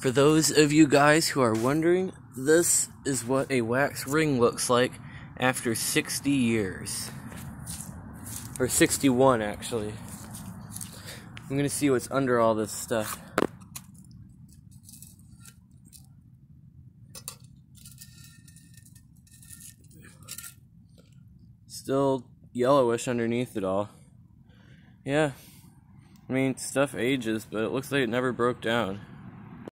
For those of you guys who are wondering, this is what a wax ring looks like after 60 years. Or 61, actually. I'm gonna see what's under all this stuff. Still yellowish underneath it all. Yeah. I mean, stuff ages, but it looks like it never broke down.